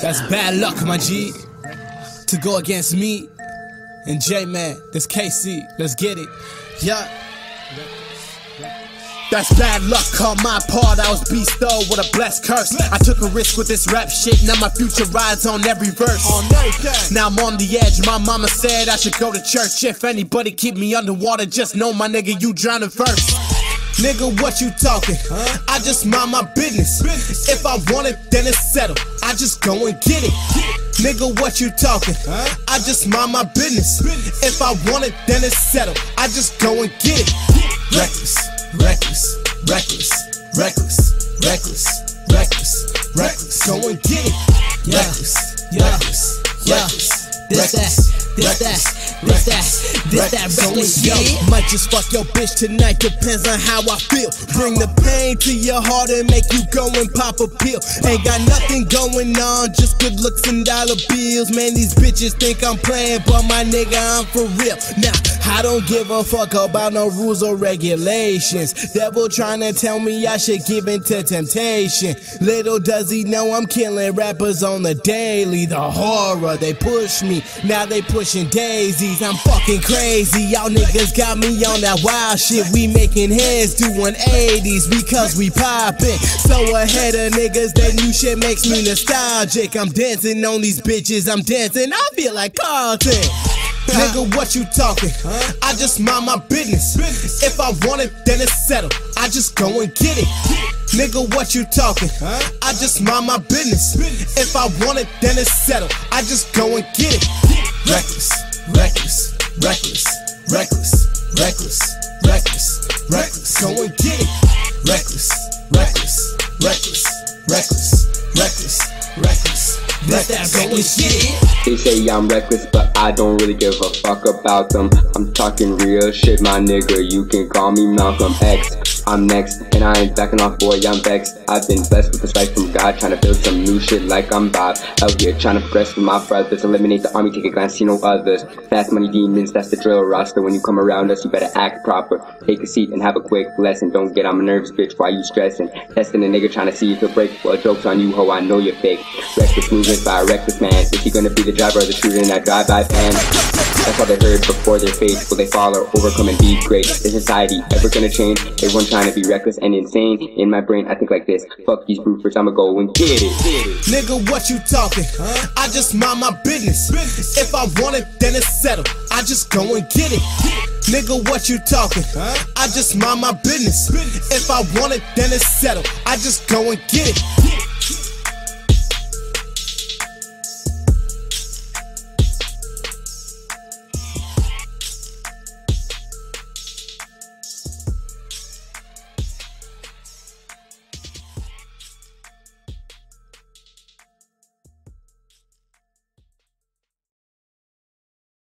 That's bad luck, my G. To go against me and J Man. That's KC. Let's get it. Yeah. That's bad luck on my part. I was bestowed with a blessed curse. I took a risk with this rap shit. Now my future rides on every verse. Now I'm on the edge. My mama said I should go to church. If anybody keep me underwater, just know my nigga, you drowning first. Nigga, what you talking? I just mind my business. If I want it, then it's settled. I just go and get it. Nigga, what you talking? I just mind my business. If I want it, then it's settled. I just go and get it. Reckless, reckless, reckless, reckless, reckless, reckless, reckless. Go and get it. Reckless, reckless, reckless, This that, this that, this that, this that reckless yo. Might just fuck your bitch tonight, depends on how I feel. Bring the pain to your heart and make you go and pop a pill. Ain't got nothing going on, just good looks and dollar bills. Man, these bitches think I'm playing, but my nigga, I'm for real. Now, I don't give a fuck about no rules or regulations. Devil trying to tell me I should give in to temptation. Little does he know I'm killing rappers on the daily. The horror, they push me, now they pushing I'm fucking crazy. Y'all niggas got me on that wild shit. We making heads doing 80s because we poppin'. So ahead of niggas, that new shit makes me nostalgic. I'm dancing on these bitches, I'm dancing. I feel like Carlton. Nigga, what you talking? I just mind my business. If I want it, then it's settled. I just go and get it. Nigga, what you talking? I just mind my business. If I want it, then it's settled. I just go and get it. Reckless, reckless, reckless, reckless, reckless, reckless, reckless. Go and get it. Reckless, reckless, reckless, reckless, reckless, reckless, This that reckless. Go and reckless get it. They say I'm reckless, but I don't really give a fuck about them. I'm talking real shit, my nigga. You can call me Malcolm X. I'm next, and I ain't backing off, boy. I'm vexed. I've been blessed with this right from God, trying to build some new shit like I'm Bob. Out here trying to progress with my brothers, eliminate the army, take a glance, see no others. Fast money demons, that's the drill roster. When you come around us, you better act proper. Take a seat and have a quick lesson. Don't get on my nerves, bitch. Why you stressing? Testing a nigga, trying to see if you break. Well, joke's on you, ho. I know you're fake. Reckless movements by a reckless man. Is he gonna be the driver or the shooter in that drive-by pan? That's all they heard before their face. Will they follow, overcome and be great? Is society ever gonna change? Everyone trying to be reckless and insane. In my brain, I think like this. Fuck these roofers, I'ma go and. Get it. Nigga, what you talking? I just mind my business. If I want it, then it's settled. I just go and get it. Nigga, what you talking? I just mind my business. If I want it, then it's settled. I just go and get it.